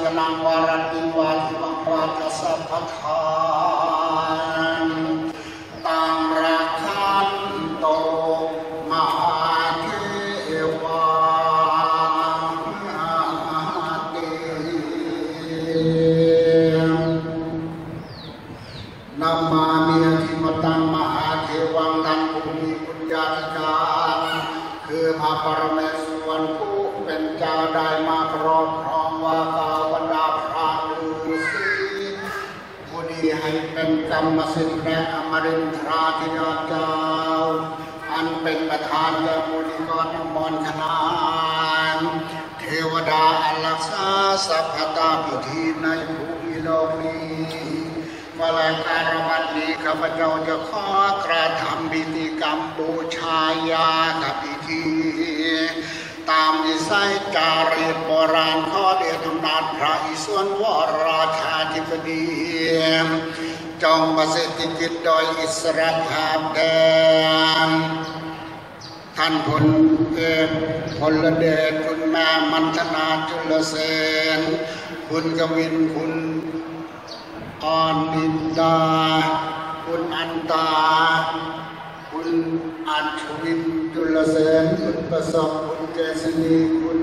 งวาสิกนังวารันติวาทิวังวากัสสะพัทานตังราคันโตมหาเทวาเตนามามีอธิมตังมหาเทวังดังภูมิปุญญาธิการคือพระปรเมศวรผู้เป็นเจ้าได้มาครอบครอง เป็นกรรมสิทธิ์และอมรินทราธิราเจ้า อันเป็นประธานและมูลิกรนมนคณานเทวดาอันรักษาสัพพตาพิธีในภูมิโลกนี้วลาการวันนี้ข้าพเจ้าจะขอกระทำพิธีกรรมบูชายาตพิธีตามนิสัยจารีตโบราณข้อเดียธรรมนาพระอิศวรวรราชาธิบดี จงประสิทธิจิตโดยอิสระภาพแดงท่านพลเอกพลเดชคุณแม่มันธนาจุลเสนคุณกวินคุณออนดินดา คุณอันตา คุณอัญวินจุลเสนคุณประสบคุณเกษณีคุณ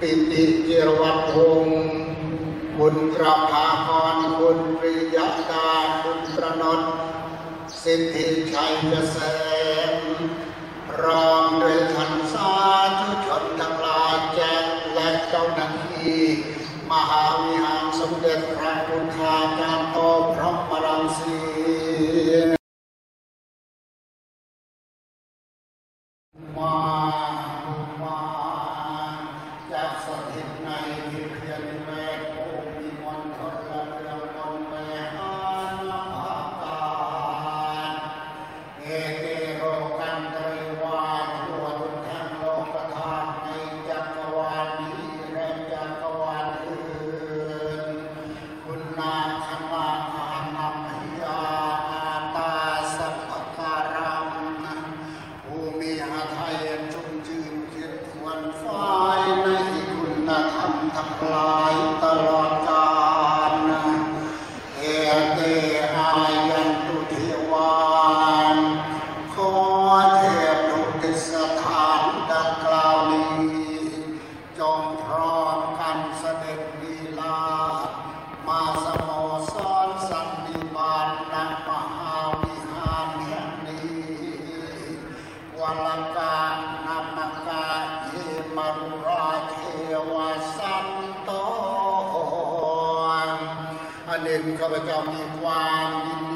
ปิติเจรวัตพงศ์ คุณประภาพรคุณปริยดาคุณประนนท์สิทธิชัยเกษมพร้อมด้วยท่านสาธุชนทั้งหลายแจ้งและเจ้าหน้าที่มหาวิหารสมเด็จพระพุทธาจารย์โตพระปรังสี อันหนึ่งข้าพเจ้ามีความยินดี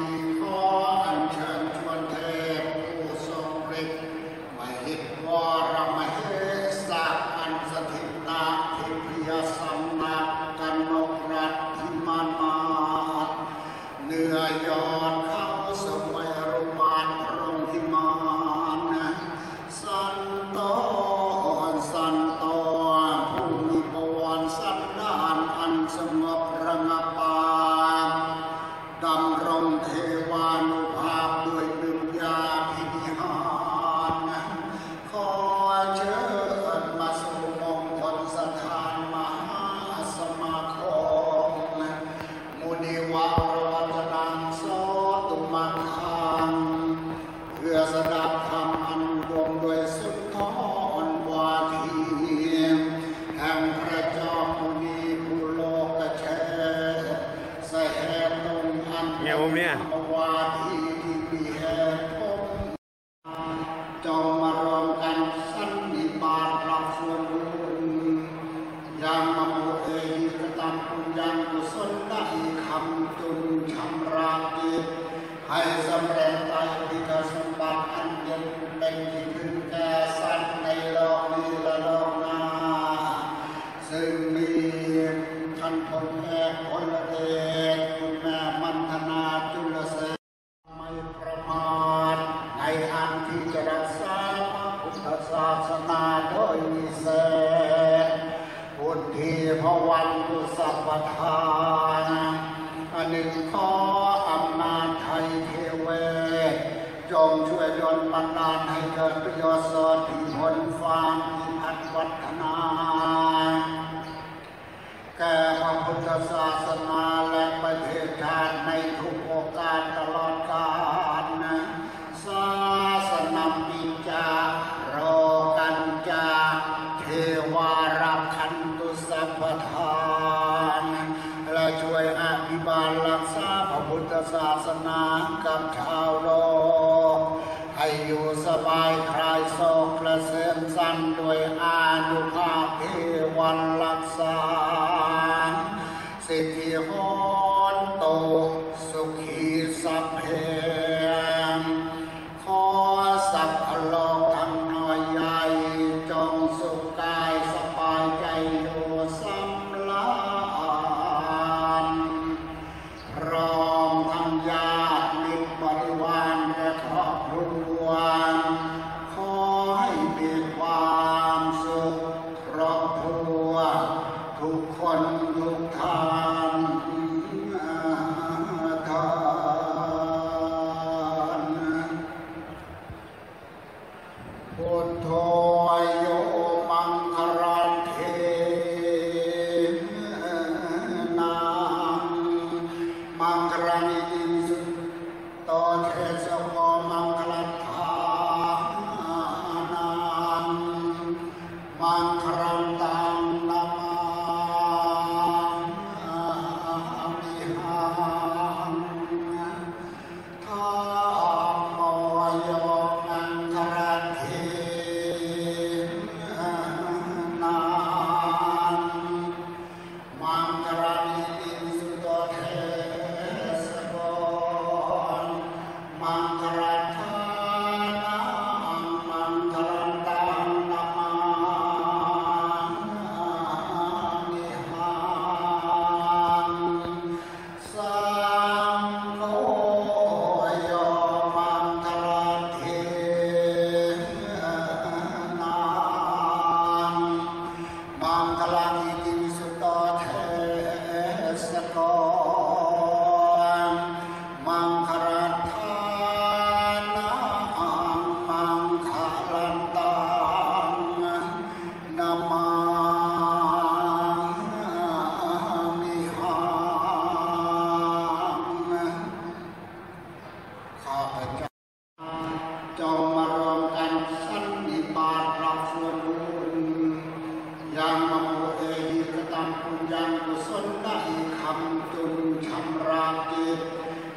เนี่ มช่วยดนบันดาลให้เกิดประโยชน์สดถึงผฟางอิอัดวัฒนา แก่พระพุทธศาสนาและประเทศชาติในทุกโอกาสตลอดกาลศาสนำปิจาโรกันจาเทวา มังคา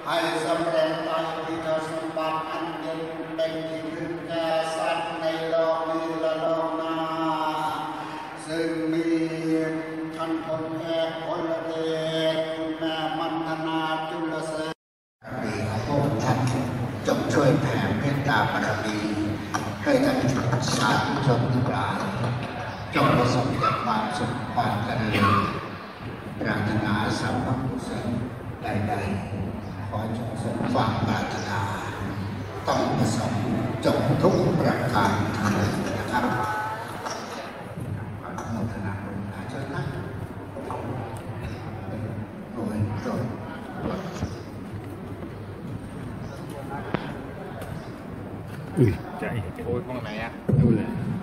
ให้สำเร็จตามพิธสมบัติอันเด่นเป็นที่พึ่งแก่สัตว์ในโลกนี้และโลกหน้าซึ่งมีท่านพลแอกพลเดชคุณแม่มันธนาจุลเสนมีของพระองค์ท่านจงช่วยแผ่เมตตาบารมีให้ท่านสาธุชนทั้งหลายจงประสบแต่ความสุขความเจริญปรารถนาสัมผัสกุศลใดๆ ขอจงสมความปรารถนาต้องประสบจงทุกประการเถิดนะครับอนุโมทนาบุญอาเชิญนะโดยตรงอุ้ยใจโอ้ยมองไหนอะดูเลยม